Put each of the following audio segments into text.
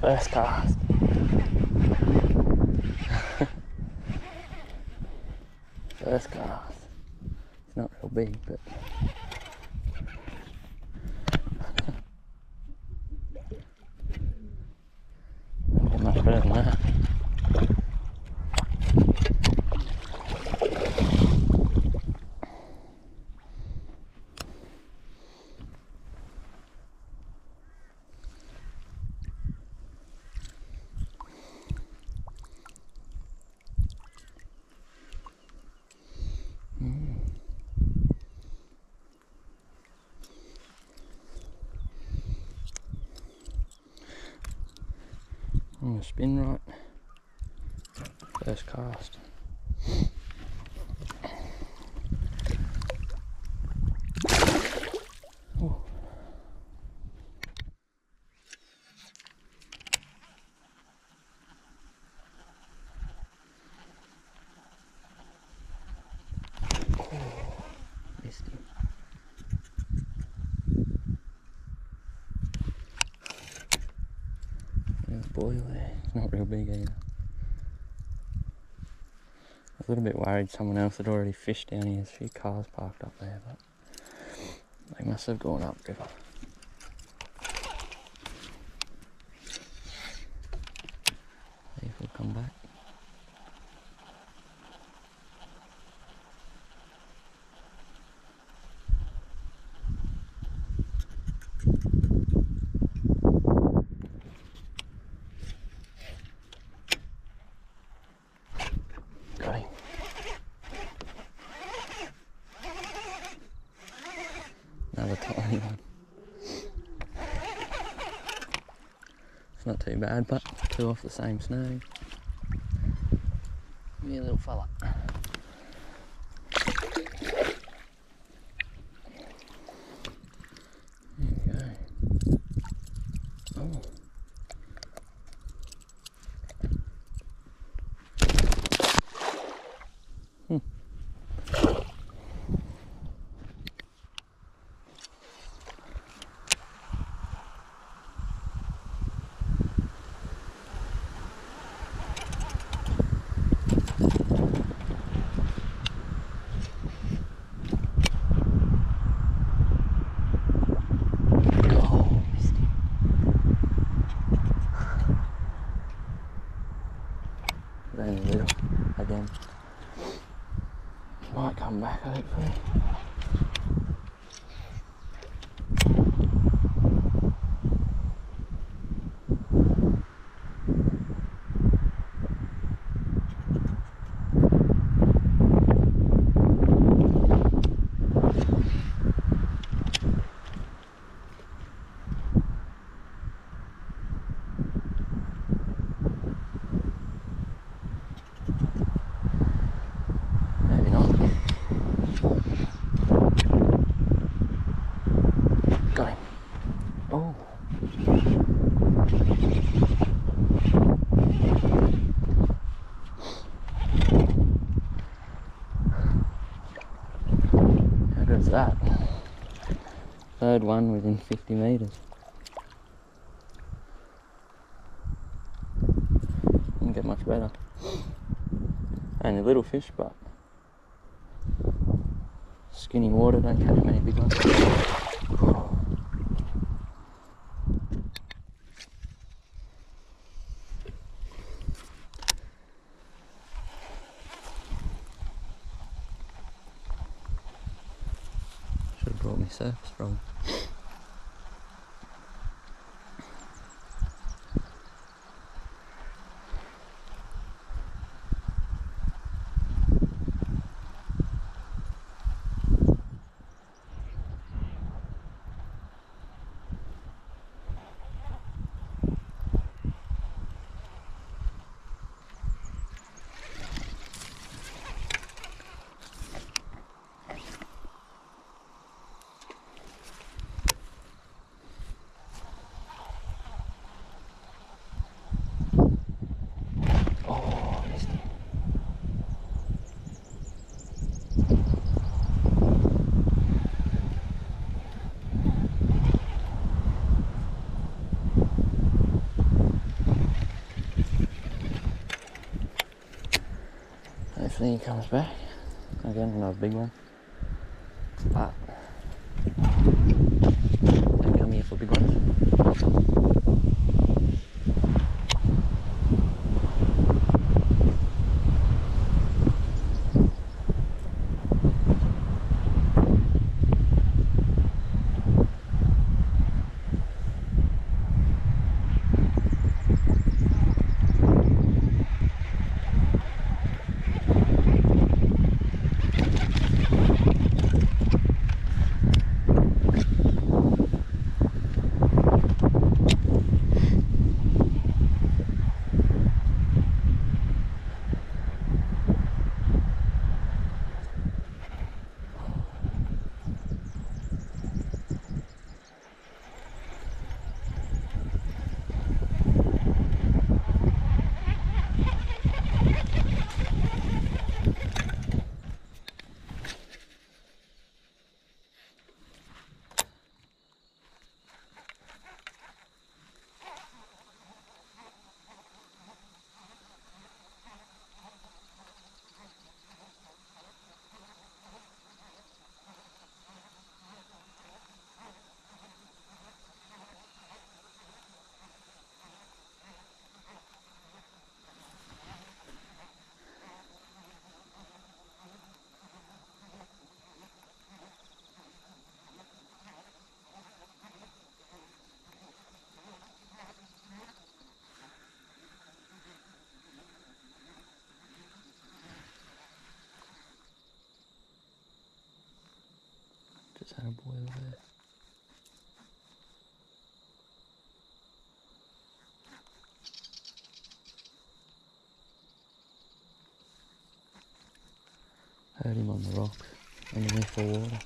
First cast. First cast. It's not real big, but. Not get much better than that. On the Spinwright. First cast. It's not real big either. I was a little bit worried someone else had already fished down here. There's a few cars parked up there, but they must have gone up river. See if he'll come back. Got him. Another tiny one. It's not bad, but two off the same snag. Me little fella. There we go. Oh. Oh, missed him. But only a little again. Might come back hopefully. Maybe not. Got him. Oh. Is that? Third one within 50 metres. Didn't get much better. Only little fish, but skinny water, don't catch many big ones. Brought me surface from. Oh, missed him. Hopefully he comes back. Again, another big one. But don't come here for big ones. Just had a boil there. Heard him on the rock, underneath the water.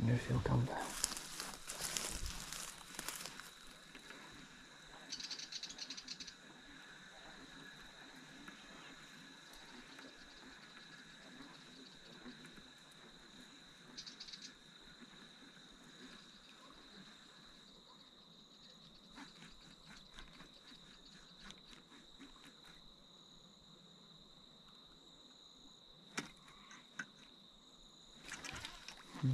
Wonder if he'll come back. Should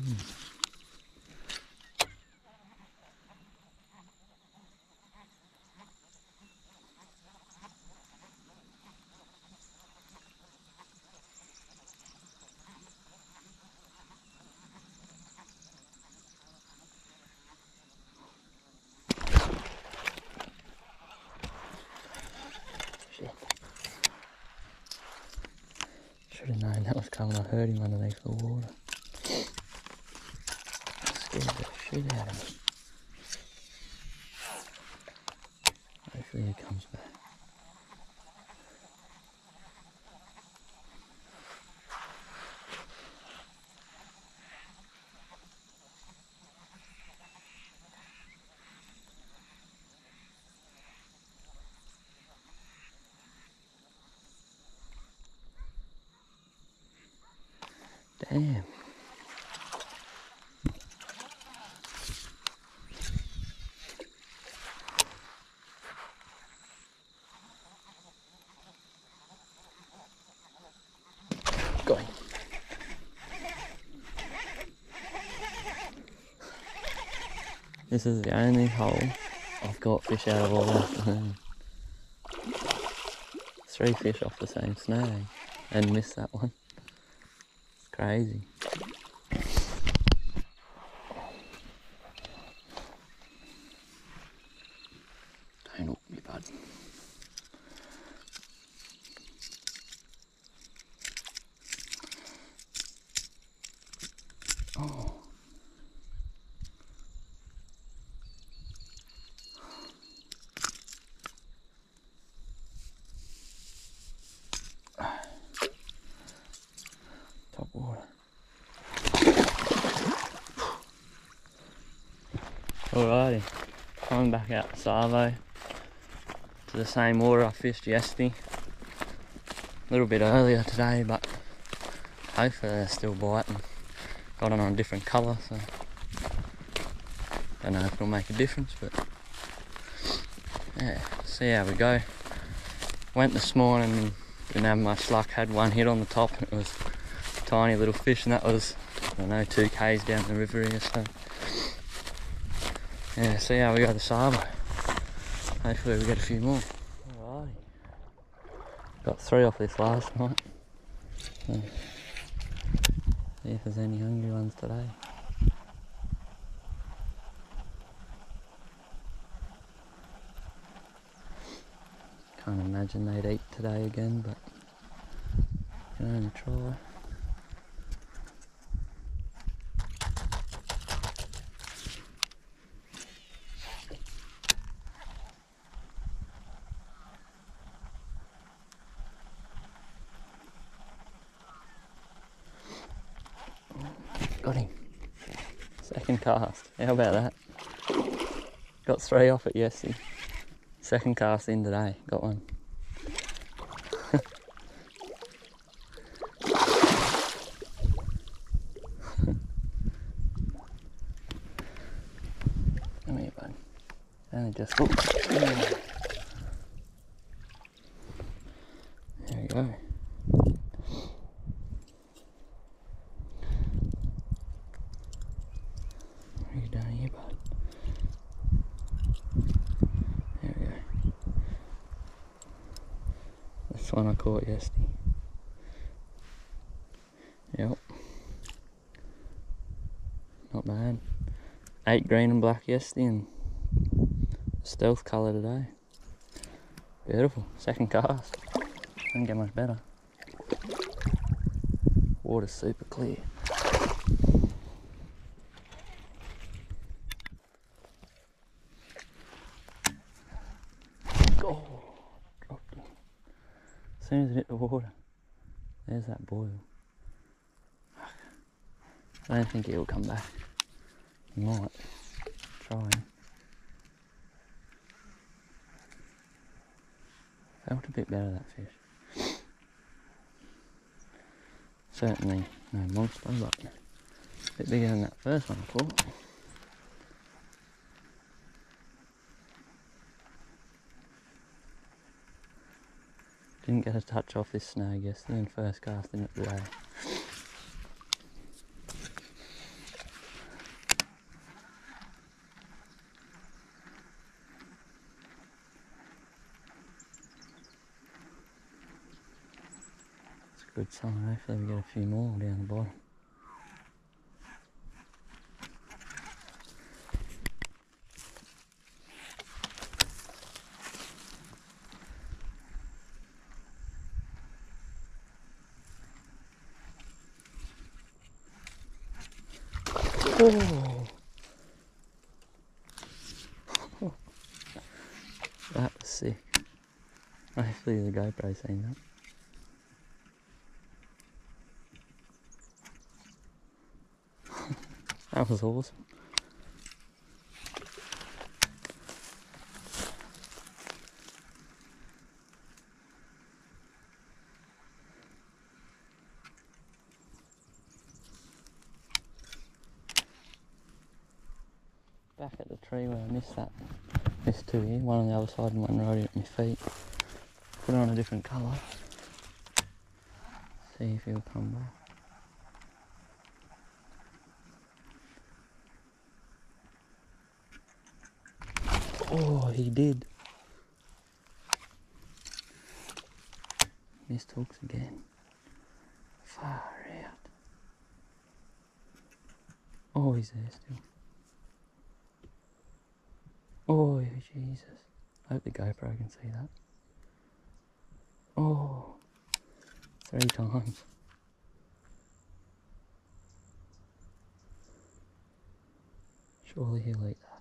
have known that was coming. I heard him underneath the water. Out of me. Hopefully he comes back. Damn. This is the only hole I've got fish out of all afternoon. Three fish off the same snag and missed that one. It's crazy. Don't hook me, bud. Oh. Top water. Alrighty, coming back out Savo to the same water I fished yesterday. A little bit earlier today, but hopefully they're still biting. Got on a different colour, so don't know if it'll make a difference, but yeah, see how we go. Went this morning and didn't have much luck. Had one hit on the top and it was a tiny little fish, and that was I don't know two k's down the river here. So yeah, see how we go the Savo. Hopefully we get a few more. Alrighty. Got three off this last night. So, see if there's any hungry ones today. Can't imagine they'd eat today again, but you can only try. Got him. Second cast. How about that? Got three off it yesterday. Second cast in today. Got one. Come here, bud. Only just. Ooh. There we go. What are you doing here, bud? There we go. This one I caught yesterday. Yep. Not bad. Eight green and black yesterday and stealth colour today. Beautiful. Second cast. Doesn't get much better. Water's super clear. Oh, dropped him. As soon as it hit the water, there's that boil. I don't think it will come back. Might. Try. Felt a bit better that fish. Certainly no monster, but a bit bigger than that first one I caught. Didn't get a touch off this snag yesterday and first casting it today. It's a good sign. Hopefully we get a few more down the bottom. Oh. that was sick. Hopefully the guy GoPro saying that. that was awesome. Back at the tree where I missed that. Missed two here, one on the other side and one right at my feet. Put it on a different colour. See if he'll come back. Oh, he did. Missed hooks again. Far out. Oh, he's there still. Oh, Jesus. I hope the GoPro can see that. Oh, three times. Surely he'll eat that.